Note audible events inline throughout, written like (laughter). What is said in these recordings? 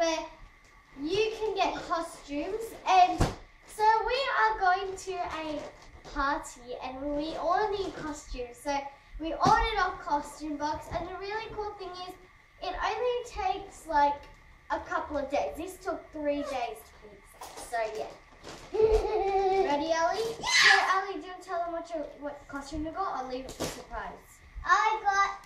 where you can get costumes and so we are going to a party and we all need costumes. So we ordered our costume box and the really cool thing is it only takes like a couple of days. This took three days to be. So yeah. (laughs) Ready, Ellie? Yeah. So Ellie, do you tell them what your what costume you got or leave it for surprise? I got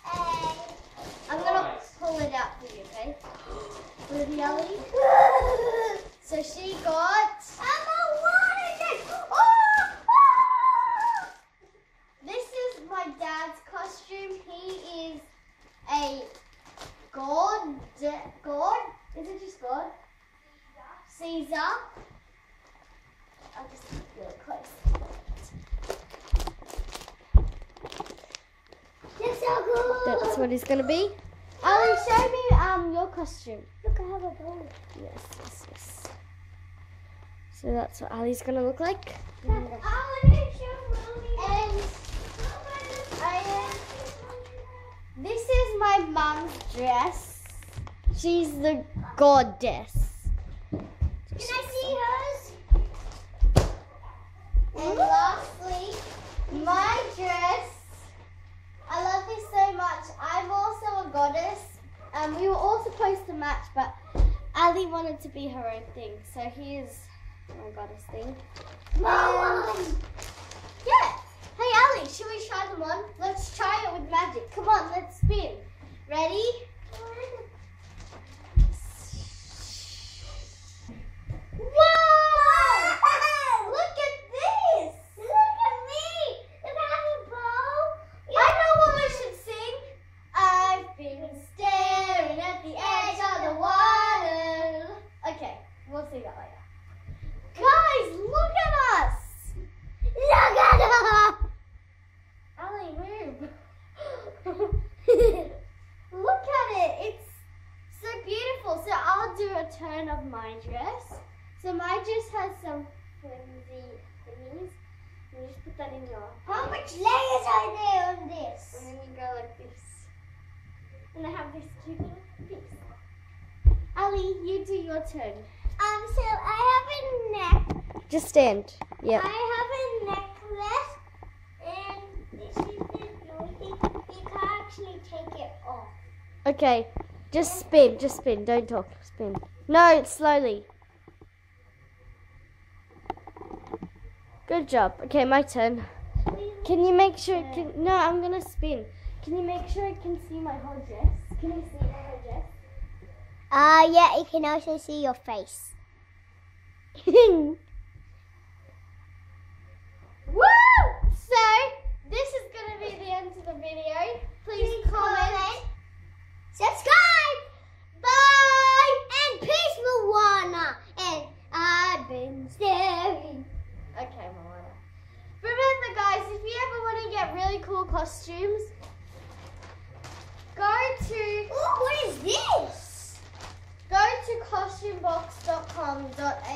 god. Is it just God? Caesar. I'll just get it close. That's so cool. That's what it's gonna be. Ali, show me um your costume. Look, I have a bow. Yes, yes, yes. So that's what Ali's gonna look like. I want show mommy. And I, uh, this is my mom's dress. She's the goddess. Can I see hers? And lastly, my dress. I love this so much. I'm also a goddess. Um, we were all supposed to match, but Ali wanted to be her own thing. So here's my goddess thing. And yeah. Hey Ali, should we try them on? Let's try it with magic. Come on, let's spin. Ready? Whoa! Look at this! Look at me. If I have a bow. I know what we should sing. I've been staring at the edge of the water. Okay, we'll sing that later. Guys, look at us! Look at her. Ali, move. look at it. It's so beautiful. So I'll do a turn of my dress. So my dress has some flimsy thingies. You just put that in your How much layers are there on this? And then you go like this. And I have this cute little piece. Ali, you do your turn. Um, so I have a neck. Just stand. Yep. I have a necklace, and this is the blue. You can actually take it off. Okay. Just spin. Just spin. Don't talk. Spin. No, it's slowly. Good job. Okay, my turn. Can you make sure it can... No, I'm going to spin. Can you make sure I can see my whole dress? Can you see my whole dress? Uh, yeah, you can also see your face. (laughs) Woo! So, this is going to be the end of the video. Please, comment. subscribe, bye, and peace, Moana. And I've been staring. Okay, Moana. Remember, guys, if you ever want to get really cool costumes, go to Ooh, what is this? go to costumebox.com.au. It's really cool.